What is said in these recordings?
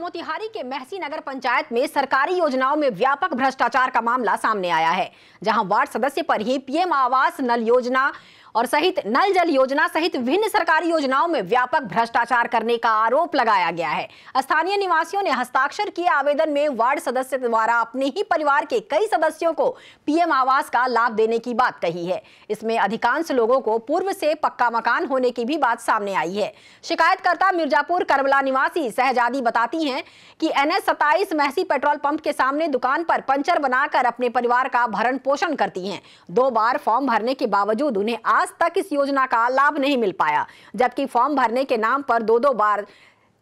मोतिहारी के महसी नगर पंचायत में सरकारी योजनाओं में व्यापक भ्रष्टाचार का मामला सामने आया है, जहाँ वार्ड सदस्य पर ही पीएम आवास नल योजना और सहित नल जल योजना सहित विभिन्न सरकारी योजनाओं में व्यापक भ्रष्टाचार करने का आरोप लगाया गया है। स्थानीय निवासियों ने हस्ताक्षर किए आवेदन में वार्ड सदस्य द्वारा अपने ही परिवार के कई सदस्यों को पीएम आवास का लाभ देने की बात कही है। इसमें अधिकांश लोगों को पूर्व से पक्का मकान होने की भी बात सामने आई है। शिकायतकर्ता मिर्जापुर करबला निवासी सहजादी बताती हैं कि एनएस सत्ताईस महसी पेट्रोल पंप के सामने दुकान पर पंचर बनाकर अपने परिवार का भरण पोषण करती हैं। दो बार फॉर्म भरने के बावजूद उन्हें तक इस योजना का लाभ नहीं मिल पाया, जबकि फॉर्म भरने के नाम पर दो दो बार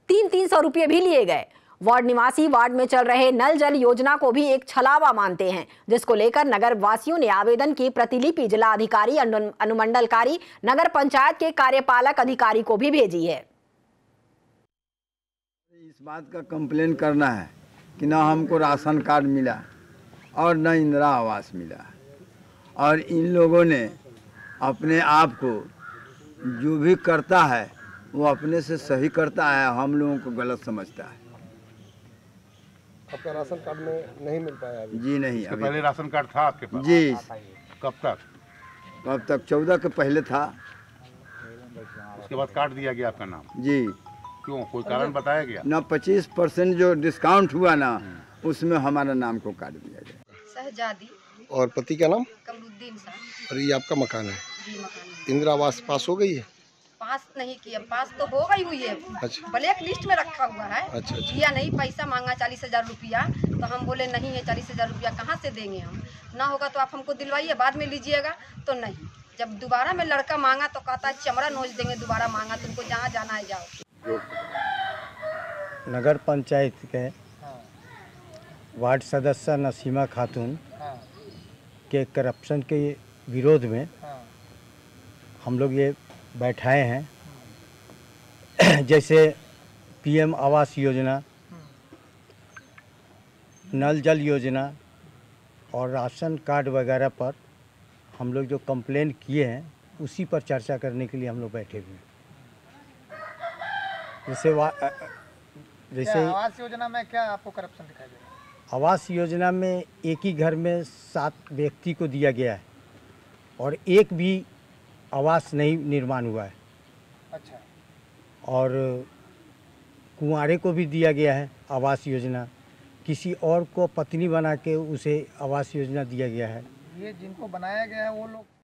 तीन तीन सौ रुपये भी लिए गए। वार्ड निवासी वार्ड में चल रहे नल जल योजना को भी एक छलावा मानते हैं, जिसको लेकर नगर वासियों ने आवेदन की प्रतिलिपि जिला अधिकारी अनुमंडलकारी, नगर पंचायत के कार्यपालक अधिकारी को भी भेजी है। इस बात का कंप्लेन करना है कि ना हमको राशन कार्ड मिला और न इंदिरा आवास मिला। और इन लोगों ने अपने आप को जो भी करता है वो अपने से सही करता है हम लोगों को गलत समझता है। आपका राशन कार्ड में नहीं मिल पाया अभी? जी नहीं अभी पहले राशन कार्ड था आपके पास? जी। कब तक? कब तक चौदह के पहले था। उसके बाद काट दिया गया आपका नाम? जी। क्यों? कोई कारण बताया गया? ना पच्चीस परसेंट जो डिस्काउंट हुआ ना उसमें हमारा नाम को काट दिया गया। सहजादी। और पति का नाम? कमरुद्दीन साहब और ये आपका मकान है? इंदिरा आवास पास हो गई है? पास नहीं किया। पास तो हो गई हुई है। अच्छा। ब्लैक लिस्ट में रखा हुआ है। अच्छा, अच्छा। किया नहीं पैसा मांगा चालीस हज़ार रुपया। तो हम बोले नहीं है चालीस हज़ार रुपया कहाँ से देंगे हम? ना होगा तो आप हमको दिलवाइए बाद में लीजिएगा। तो नहीं। जब दोबारा में लड़का मांगा तो कहता है चमड़ा नोच देंगे दोबारा मांगा तुमको जहाँ जाना है जाओ। नगर पंचायत के वार्ड सदस्य नसीमा खातून के करप्शन के विरोध में हम लोग ये बैठाए हैं। जैसे पीएम आवास योजना नल जल योजना और राशन कार्ड वगैरह पर हम लोग जो कंप्लेन किए हैं उसी पर चर्चा करने के लिए हम लोग बैठे हुए हैं। जैसे जैसे आवास योजना में क्या आपको करप्शन दिखाई दे है? आवास योजना में एक ही घर में सात व्यक्ति को दिया गया है और एक भी आवास नहीं निर्माण हुआ है। अच्छा। और कुंवारे को भी दिया गया है आवास योजना। किसी और को पत्नी बना के उसे आवास योजना दिया गया है। ये जिनको बनाया गया है वो लोग